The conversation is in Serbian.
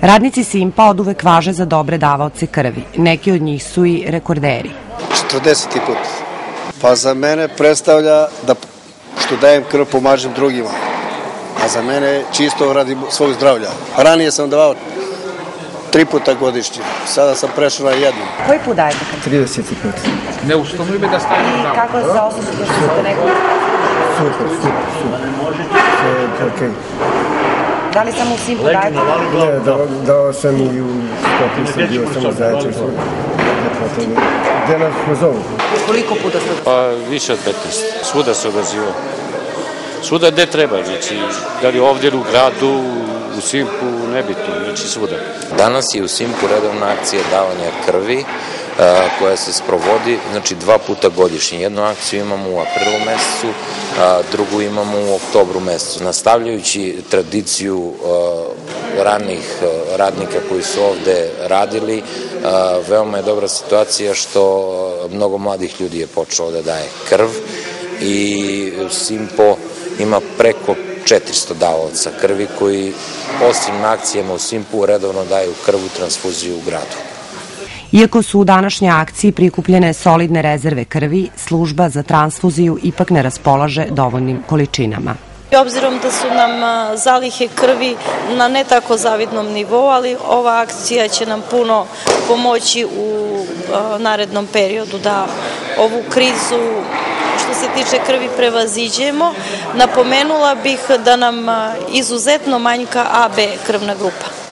Radnici Simpa od uvek važe za dobre davaoce krvi. Neki od njih su i rekorderi. 40. put. Pa za mene predstavlja da što dajem krv pomažem drugima. A za mene čisto radi svog zdravlja. Ranije sam davao tri puta godišnje. Sada sam prešao na jednom. Koji put dajete krv? 30. put. Ne ustanujme da stavimo I tamo. kako se osjećate što ste nekog... Super, super, super. Sve je okej. Da li samo u Simpu dajete? Ne, dao, dao sam i u Skopju sam bio sam u Zaječar. Gde nas pozovu? Koliko puta ste Pa više od 15. Svuda se odazivao. Svuda gde treba, znači, da li ovdje u gradu, u Simpu, nebitno, znači svuda. Danas je u Simpu redovna akcija davanja krvi koja se sprovodi znači dva puta godišnje. Jednu akciju imamo u aprilu mesecu, drugu imamo u oktobru mesecu. Nastavljajući tradiciju ranih radnika koji su ovde radili, veoma je dobra situacija što mnogo mladih ljudi je počelo da daje krv i Simpo ima preko 400 davaoca krvi koji osim akcijama u Simpu redovno daju krvu transfuziju u gradu. Iako su u današnjoj akciji prikupljene solidne rezerve krvi, služba za transfuziju ipak ne raspolaže dovoljnim količinama. Obzirom da su nam zalihe krvi na ne tako zavidnom nivou, ali ova akcija će nam puno pomoći u narednom periodu da ovu krizu što se tiče krvi prevaziđemo. Napomenula bih da nam izuzetno manjka AB krvna grupa.